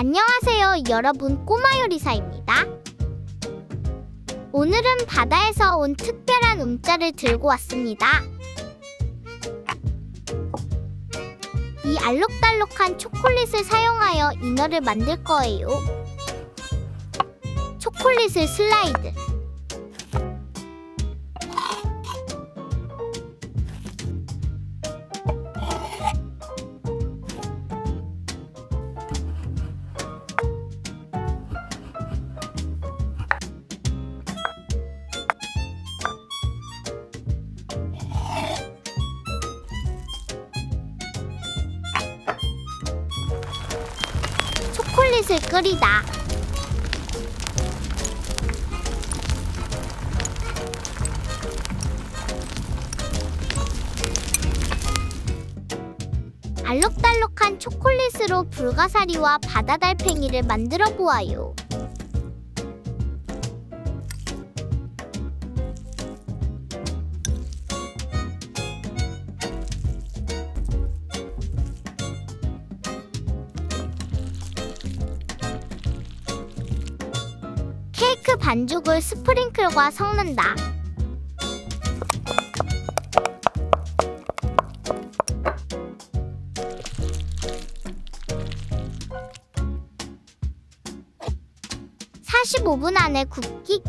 안녕하세요, 여러분. 꼬마 요리사입니다. 오늘은 바다에서 온 특별한 음자를 들고 왔습니다. 이 알록달록한 초콜릿을 사용하여 이너를 만들 거예요. 초콜릿을 슬라이드. 불가사리와 바다달팽이를 만들어 보아요. 케이크 반죽을 스프링클과 섞는다. (45분) 안에 굽기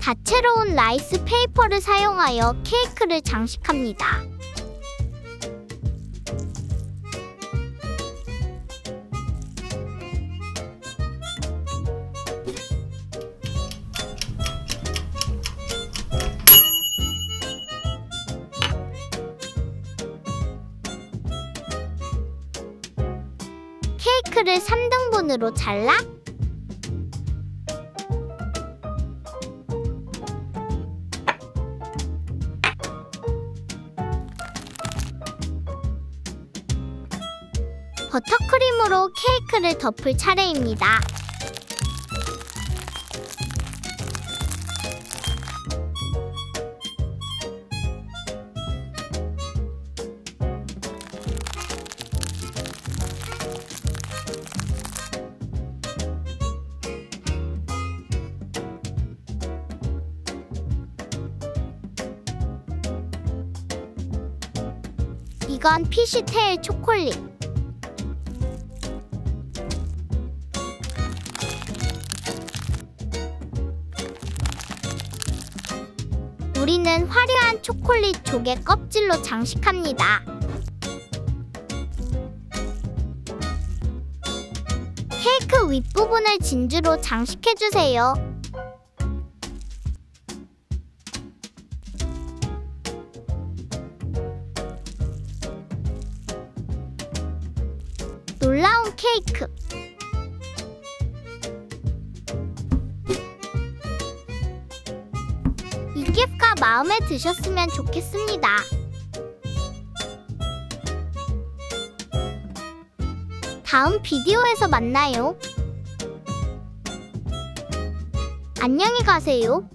다채로운 라이스 페이퍼를 사용하여 케이크를 장식합니다. 3등분으로 잘라 버터크림으로 케이크를 덮을 차례입니다. 피쉬테일 초콜릿. 우리는 화려한 초콜릿 조개 껍질로 장식합니다. 케이크 윗부분을 진주로 장식해주세요. 케이크. 이 기프가 마음에 드셨으면 좋겠습니다. 다음 비디오에서 만나요. 안녕히 가세요.